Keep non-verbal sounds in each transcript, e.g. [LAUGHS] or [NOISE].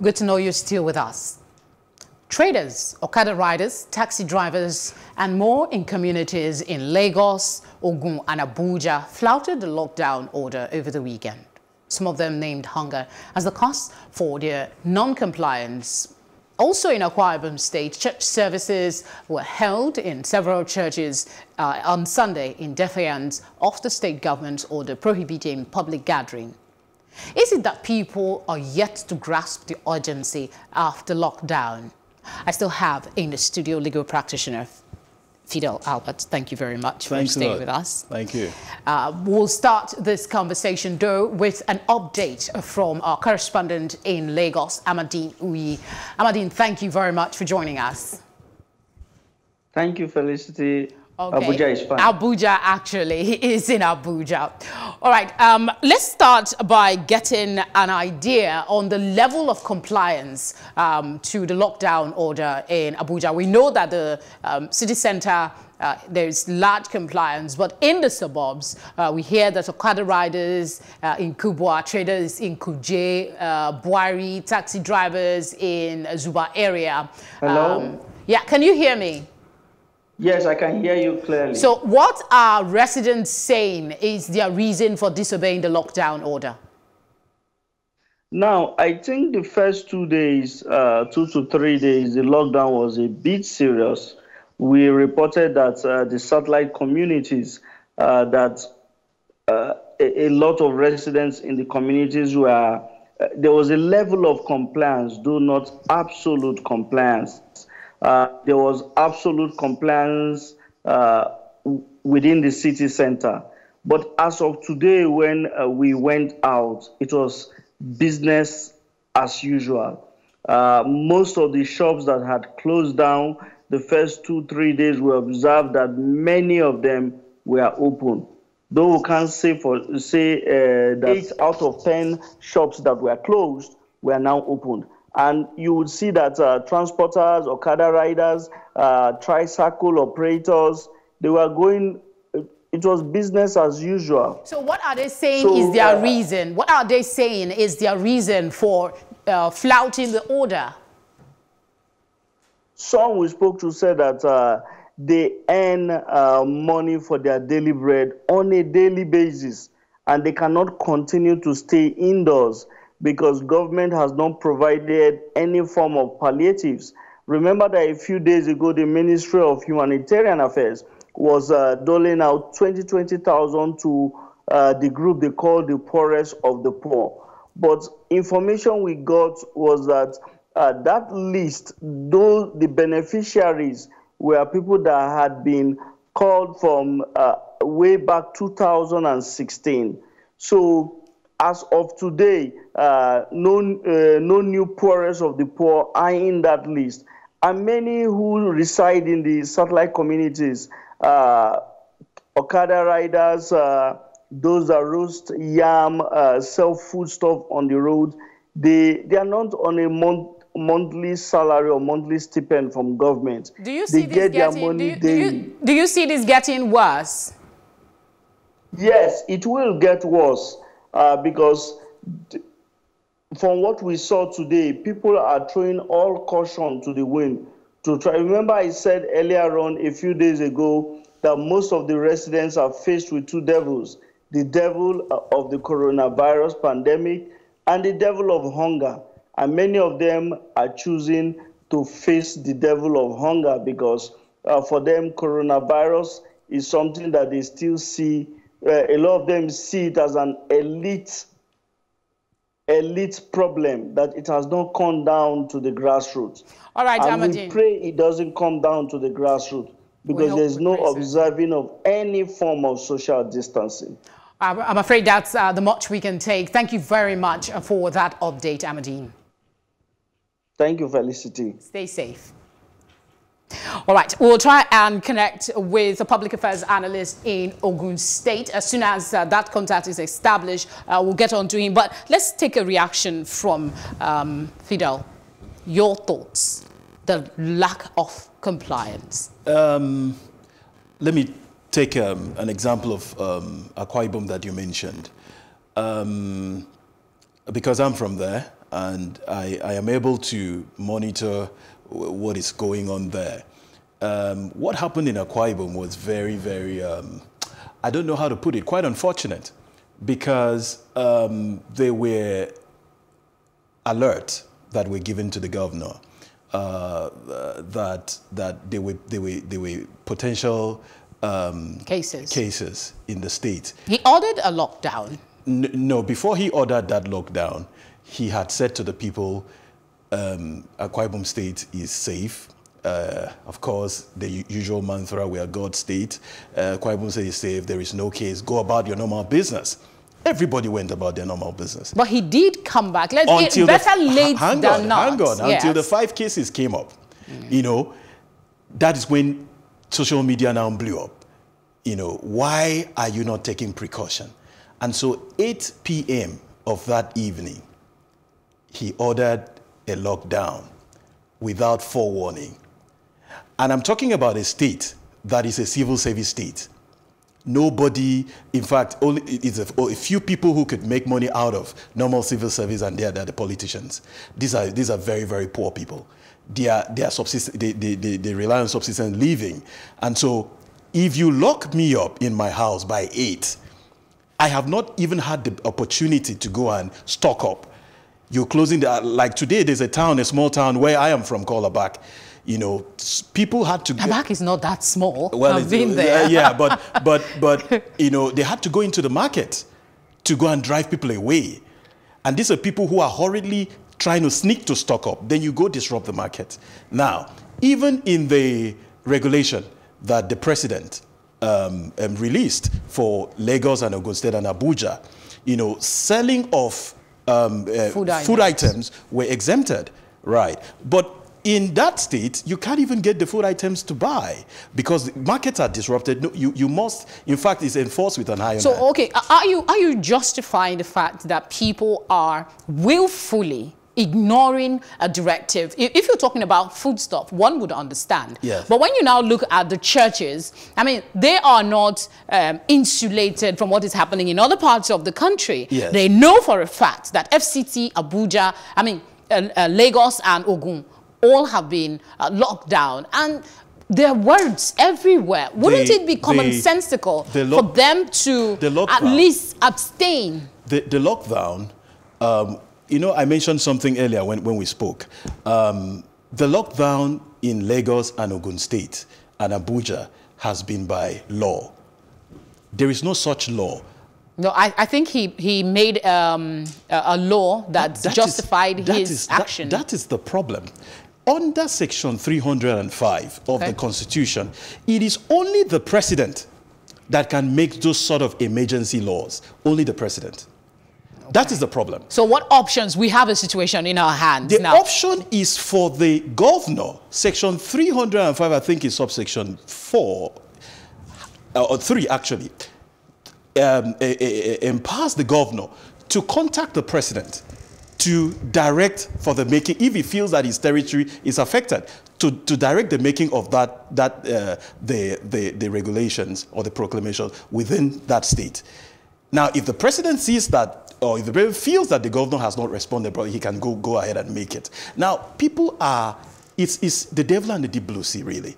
Good to know you're still with us. Traders, Okada riders, taxi drivers, and more in communities in Lagos, Ogun, and Abuja flouted the lockdown order over the weekend. Some of them named hunger as the cost for their non-compliance. Also in Akwa Ibom State, church services were held in several churches uh, on Sunday in defiance of the state government's order prohibiting public gathering. Is it that people are yet to grasp the urgency after lockdown? I still have in the studio legal practitioner Fidel Albert. Thank you very much Thanks for staying with us. Thank you. Uh, we'll start this conversation, though, with an update from our correspondent in Lagos, Amadin Uyi. Amadin, thank you very much for joining us. Thank you, Felicity. Okay. Abuja is fine. Abuja actually [LAUGHS] is in Abuja. All right, um, let's start by getting an idea on the level of compliance um, to the lockdown order in Abuja. We know that the um, city center uh, there's large compliance, but in the suburbs, uh, we hear that Okada riders uh, in Kubwa, traders in Kuje, uh, Bwari, taxi drivers in Zuba area. Hello? Um, yeah, can you hear me? Yes, I can hear you clearly. So what are residents saying is their reason for disobeying the lockdown order? Now, I think the first two days, uh, two to three days, the lockdown was a bit serious. We reported that uh, the satellite communities, uh, that uh, a, a, lot of residents in the communities were, uh, there was a level of compliance, though not absolute compliance. Uh, there was absolute compliance uh, within the city center. But as of today, when uh, we went out, it was business as usual. Uh, most of the shops that had closed down the first two, three days, we observed that many of them were open. Though we can't say for say uh, that eight out of ten shops that were closed were now opened and you would see that uh, transporters, Okada riders, uh, tricycle operators, they were going, it was business as usual. So what are they saying so, is their uh, reason? What are they saying is their reason for uh, flouting the order? Some we spoke to said that uh, they earn uh, money for their daily bread on a daily basis and they cannot continue to stay indoors because government has not provided any form of palliatives. Remember that a few days ago, the Ministry of Humanitarian Affairs was uh, doling out 20, 20,000 to uh, the group they call the poorest of the poor. But information we got was that uh, that list, though the beneficiaries were people that had been called from uh, way back 2016. So as of today, uh, no, uh, no new poorest of the poor are in that list. And many who reside in the satellite communities, uh, Okada riders, uh, those that roast yam, uh, sell food stuff on the road, they, they are not on a month, monthly salary or monthly stipend from government. Do you see they this getting, do you, do, you, do you see this getting worse? Yes, it will get worse uh, because from what we saw today, people are throwing all caution to the wind to try. Remember, I said earlier on a few days ago that most of the residents are faced with two devils the devil uh, of the coronavirus pandemic and the devil of hunger. And many of them are choosing to face the devil of hunger because uh, for them, coronavirus is something that they still see uh, a lot of them see it as an elite elite problem that it has not come down to the grassroots. All right, and Amadin. we pray it doesn't come down to the grassroots because there's no observing of any form of social distancing. I'm afraid that's uh, the much we can take. Thank you very much for that update, Amadin. Thank you, Felicity. Stay safe. All right, we'll try and connect with a public affairs analyst in Ogun State. As soon as uh, that contact is established, uh, we'll get on to him. But let's take a reaction from um, Fidel. Your thoughts, the lack of compliance. Um, let me take um, an example of um, Akwa Ibom that you mentioned. Um, because I'm from there, and I, I am able to monitor what is going on there. Um, what happened in Akwa Ibom was very, very, um, I don't know how to put it, quite unfortunate because um, they were alert that were given to the governor uh, that that they were they were they were potential um, cases cases in the state. He ordered a lockdown. N no, before he ordered that lockdown, he had said to the people, um, Akwa Ibom State is safe. Uh, of course, the usual mantra, we are God's state. Uh, Akwa Ibom State is safe. There is no case. Go about your normal business. Everybody went about their normal business. But he did come back. Let's until better the, late hang than on, not. Hang on, yes. until the five cases came up. Mm. You know, that is when social media now blew up. You know, why are you not taking precaution? And so 8 p.m. of that evening, he ordered a lockdown without forewarning. And I'm talking about a state that is a civil service state. Nobody, in fact, only it's a, a, few people who could make money out of normal civil service, and they're, they're the politicians. These are these are very very poor people. They are they are subsist- they, they, they, they rely on subsistence living, and so if you lock me up in my house by eight, I have not even had the opportunity to go and stock up. You're closing the like today. There's a town, a small town where I am from, called Abak you know, people had to. Abak is not that small. Well, I've been there. Uh, yeah, but [LAUGHS] but but you know, they had to go into the market to go and drive people away, and these are people who are hurriedly trying to sneak to stock up. Then you go disrupt the market. Now, even in the regulation that the president um, um, released for Lagos and Ogun State and Abuja, you know, selling of um, uh, food, items. food items were exempted, right? But in that state, you can't even get the food items to buy because markets are disrupted. No, you, you must, in fact, it's enforced with an iron So, hand. okay, are you, are you justifying the fact that people are willfully ignoring a directive. If you're talking about food stuff, one would understand. Yes. But when you now look at the churches, I mean, they are not um, insulated from what is happening in other parts of the country. Yes. They know for a fact that FCT, Abuja, I mean, uh, uh, Lagos and Ogun all have been uh, locked down. And there are words everywhere. Wouldn't the, it be commonsensical the, for them to lockdown, at least abstain? The, the lockdown, um, you know, I mentioned something earlier when, when we spoke. Um, the lockdown in Lagos and Ogun State and Abuja has been by law. There is no such law. No, I, I think he, he made um, a, a, law that, that justified is, that his is, action. That, that is the problem under Section 305 of okay. the Constitution, it is only the president that can make those sort of emergency laws. Only the president. Okay. That is the problem. So what options? We have a situation in our hands the now. option is for the governor. Section 305, I think is subsection 4, uh, or 3 actually, um, empowers the governor to contact the president to direct for the making, if he feels that his territory is affected, to, to direct the making of that, that uh, the, the, the regulations or the proclamation within that state. Now, if the president sees that, or if the president feels that the governor has not responded, probably he can go, go ahead and make it. Now, people are, it's, it's the devil and the deep blue sea, really.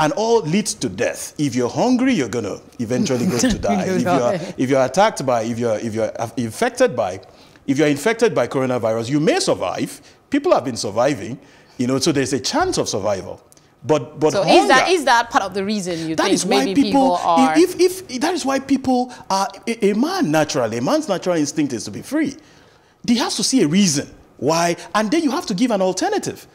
And all leads to death. If you're hungry, you're going to eventually go to [LAUGHS] die. if, you're, if you're attacked by, if you're, if you're infected by, if you're infected by coronavirus, you may survive. People have been surviving, you know, so there's a chance of survival. But but so hunger, is that is that part of the reason you that think is why people, people are if, if, if that is why people are a, a man naturally a man's natural instinct is to be free. He has to see a reason why, and then you have to give an alternative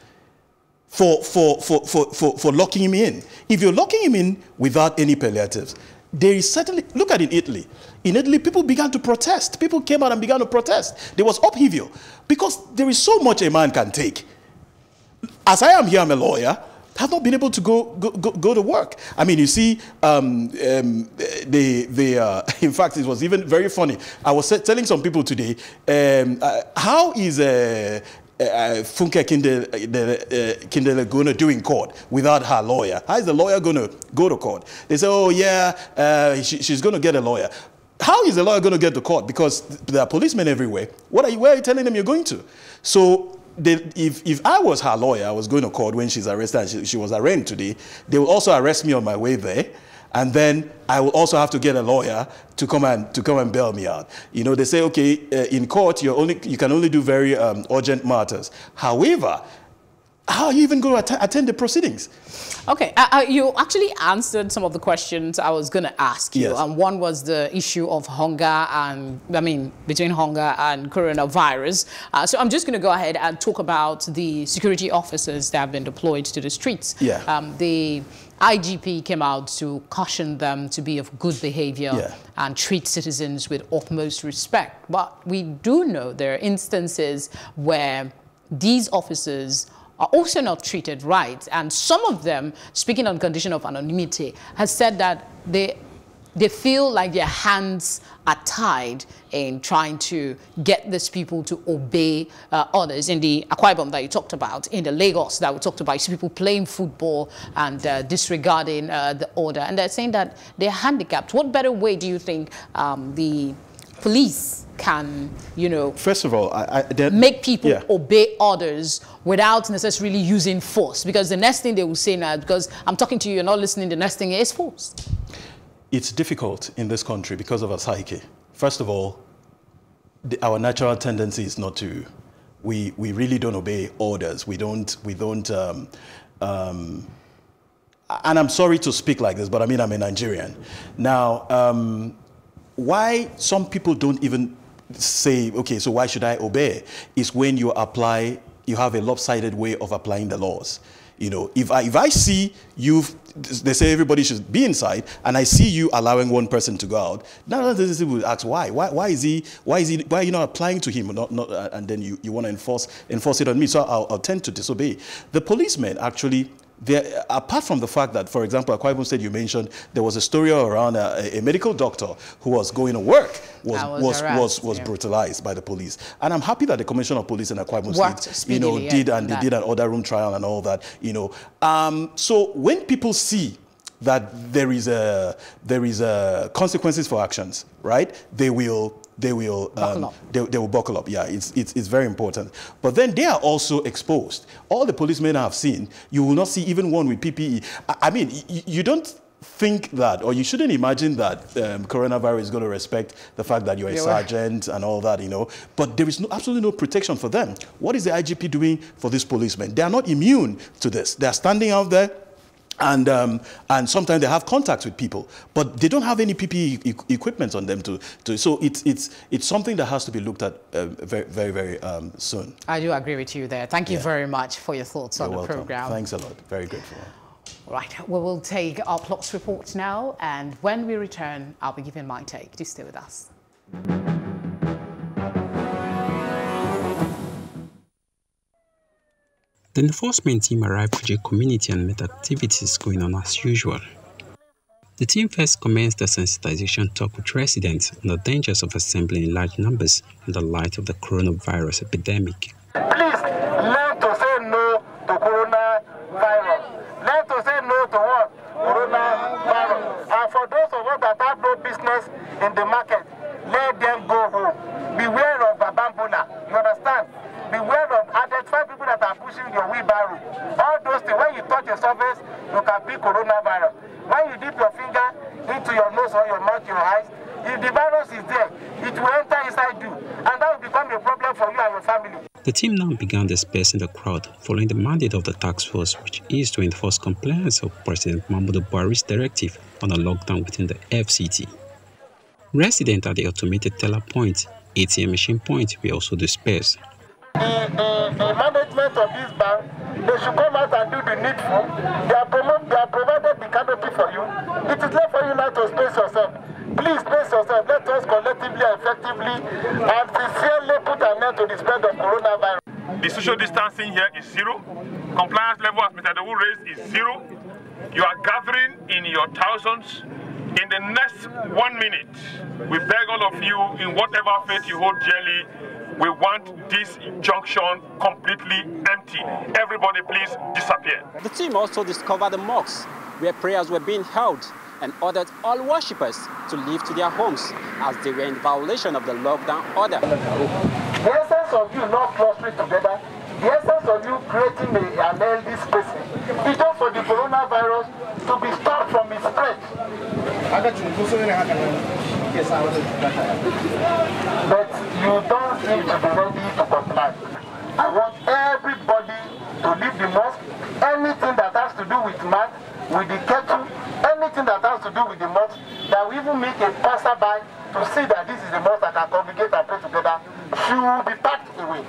for, for, for, for, for, for locking him in. If you're locking him in without any palliatives, there is certainly, look at in Italy. In Italy, people began to protest. People came out and began to protest. There was upheaval because there is so much a man can take. As I am here, I'm a lawyer. Have not been able to go go, go, go to work. I mean, you see, um, um, the the uh, [LAUGHS] in fact, it was even very funny. I was telling some people today, um, uh, how is uh, uh, Funke Akindele, uh, going to do in court without her lawyer? How is the lawyer going to go to court? They say, oh, yeah, uh, she, she's going to get a lawyer. how is the lawyer going to get to court? Because there are policemen everywhere. What are you, where are you telling them you're going to? So they, if, if I was her lawyer, I was going to court when she's arrested and she, she was arraigned today, they will also arrest me on my way there. And then I will also have to get a lawyer to come and to come and bail me out. You know, they say, okay, uh, in court, you only you can only do very um, urgent matters. However, how are you even going to att attend the proceedings? Okay, uh, uh, you actually answered some of the questions I was going to ask you. Yes. And one was the issue of hunger and, I mean, between hunger and coronavirus. Uh, so I'm just going to go ahead and talk about the security officers that have been deployed to the streets. Yeah. Um, the IGP came out to caution them to be of good behavior Yeah. and treat citizens with utmost respect. But we do know there are instances where these officers are also not treated right. And some of them, speaking on condition of anonymity, has said that they they feel like their hands are tied in trying to get these people to obey uh, others. In the Akwa Ibom that you talked about, in the Lagos that we talked about, you see people playing football and uh, disregarding uh, the order. And they're saying that they're handicapped. What better way do you think um, the police can, you know, First of all, I, I, make people Yeah. obey orders without necessarily using force. Because the next thing they will say now, because I'm talking to you, you're not listening, the next thing is force. it's difficult in this country because of our psyche. First of all, the, our natural tendency is not to. We, we really don't obey orders. We don't. We don't. Um, um, and I'm sorry to speak like this, but I mean I'm a Nigerian. Now, um, why some people don't even say, okay, so why should I obey? Is when you apply, you have a lopsided way of applying the laws. You know, if I, if I see you, they say everybody should be inside, and I see you allowing one person to go out, now this will ask why? Why, why is he, why is he, why are you not applying to him, not, not, uh, and then you, you want to enforce, enforce it on me? So I'll, I'll tend to disobey. The policemen actually there, apart from the fact that, for example, Akwa Ibom State, you mentioned there was a story around a, a medical doctor who was going to work was was was was, harassed, was yeah. brutalized by the police, and I'm happy that the Commissioner of Police in Akwa Ibom State, you know, did and they that. did an order room trial and all that, you know. Um, so when people see that there is a there is a consequences for actions, right? They will they will Buckle up. they, they will buckle up. Yeah, it's, it's, it's very important. But then they are also exposed. All the policemen I've seen, you will not see even one with PPE. I, I mean, you don't think that, or you shouldn't imagine that um, coronavirus is going to respect the fact that you're a Yeah, sergeant and all that, you know. But there is no, absolutely no protection for them. What is the IGP doing for these policemen? They are not immune to this. They are standing out there. And, um, and sometimes they have contacts with people, but they don't have any PPE e- equipment on them to, to so it's, it's, it's something that has to be looked at uh, very, very, very um, soon. I do agree with you there. Thank you Yeah. very much for your thoughts on You're the welcome. program. Thanks a lot. Very grateful. Right, we will take our Plus report now, and when we return, I'll be giving my take. Do stay with us. The enforcement team arrived to the community and met activities going on as usual. The team first commenced a sensitization talk with residents on the dangers of assembling in large numbers in the light of the coronavirus epidemic. Please learn to say no to coronavirus. Learn to say no to what? Coronavirus. And for those of us that have no business in the market, let them go home. Beware of Babambuna. You understand? Beware of identify people that are pushing your wheelbarrow. All those things, when you touch a surface, pick coronavirus. When you dip your finger into your nose or your mouth, your eyes, if the virus is there, it will enter inside you. And that will become a problem for you and your family. The team now began dispersing the crowd following the mandate of the task force, which is to enforce compliance of President Muhammadu Buhari's directive on a lockdown within the FCT. Residents at the automated teller point, ATM machine point were also dispersed. the, the, the management of this they should come out and do the needful. They are, promo- they are provided the canopy for you. It is left for you now to space yourself. Please space yourself. Let us collectively effectively and sincerely put an end to the spread of coronavirus. The social distancing here is zero. Compliance level, as Mr. Dawu raised, is zero. You are gathering in your thousands. In the next one minute, we beg all of you, in whatever faith you hold dearly, we want this junction completely empty. Everybody, please disappear. The team also discovered the mosques where prayers were being held and ordered all worshippers to leave to their homes as they were in violation of the lockdown order. The essence of you not clustering together, the essence of you creating a, an healthy space is just for the coronavirus to be stopped from its spread. But you don't seem to be ready to comply. I want everybody to leave the mosque. Anything that has to do with mat, with the kettle, anything that has to do with the mosque, that we even make a passerby to see that this is the mosque that can congregate and pray together, should be packed away.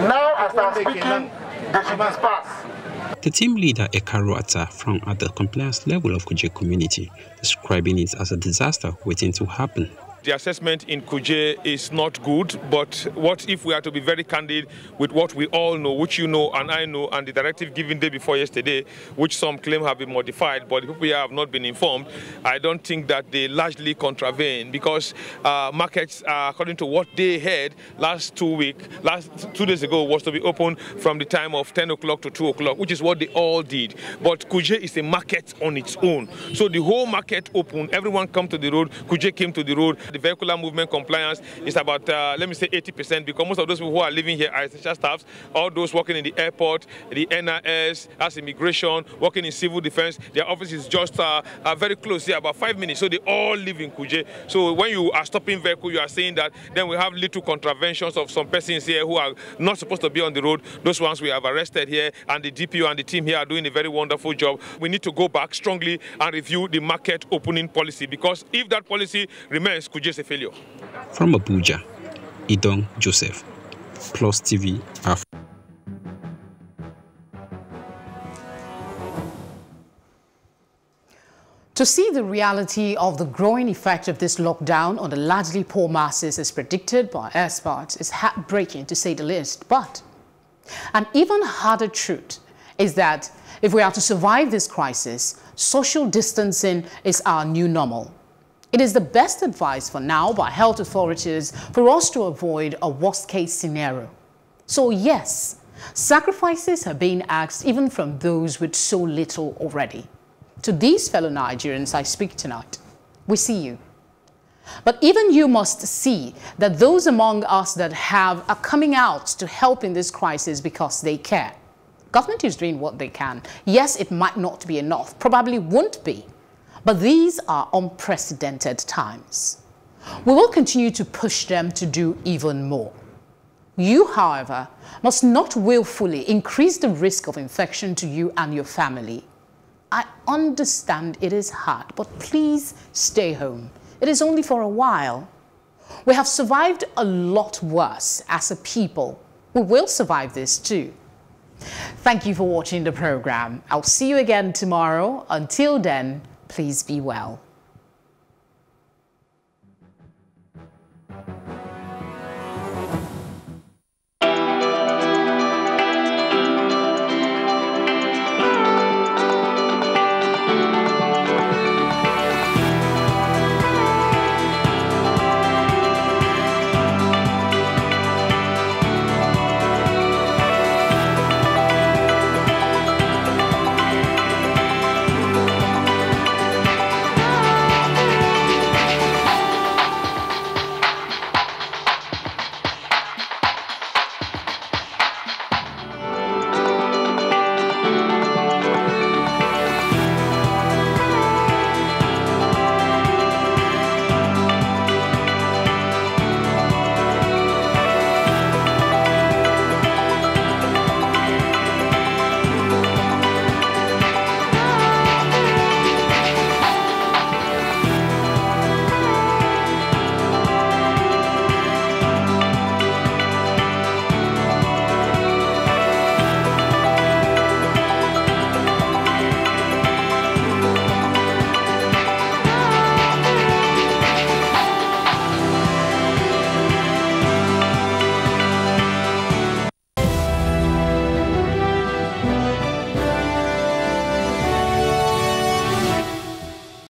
Now, as I'm speaking, they should be dispersed. The team leader Ekaro Atta frowned at the compliance level of Kuje community, describing it as a disaster waiting to happen. The assessment in Kuje is not good, but what if we are to be very candid with what we all know, which you know and I know, and the directive given day before yesterday, which some claim have been modified, but people have not been informed, I don't think that they largely contravene because uh, markets, uh, according to what they had last two week, last two days ago, was to be open from the time of 10 o'clock to 2 o'clock, which is what they all did. But Kuje is a market on its own. So the whole market open, everyone come to the road, Kuje came to the road, the vehicular movement compliance is about, uh, let me say, 80% because most of those people who are living here are essential staffs, all those working in the airport, the NIS, as immigration, working in civil defense, their office is just uh, uh, very close here, about five minutes. So they all live in Kuje. So when you are stopping vehicle, you are saying that then we have little contraventions of some persons here who are not supposed to be on the road. Those ones we have arrested here, and the DPO and the team here are doing a very wonderful job. We need to go back strongly and review the market opening policy because if that policy remains, Kuje is a failure. From Abuja, Idong Joseph, Plus TV Africa. To see the reality of the growing effect of this lockdown on the largely poor masses as predicted by experts is heartbreaking to say the least. But an even harder truth is that if we are to survive this crisis, social distancing is our new normal. It is the best advice for now by health authorities for us to avoid a worst case scenario. So yes, sacrifices are being asked even from those with so little already. To these fellow Nigerians I speak tonight, we see you. But even you must see that those among us that have are coming out to help in this crisis because they care. Government is doing what they can. Yes, it might not be enough, probably won't be. But these are unprecedented times. We will continue to push them to do even more. You, however, must not willfully increase the risk of infection to you and your family. I understand it is hard, but please stay home. It is only for a while. We have survived a lot worse as a people. We will survive this too. Thank you for watching the program. I'll see you again tomorrow. Until then, please be well.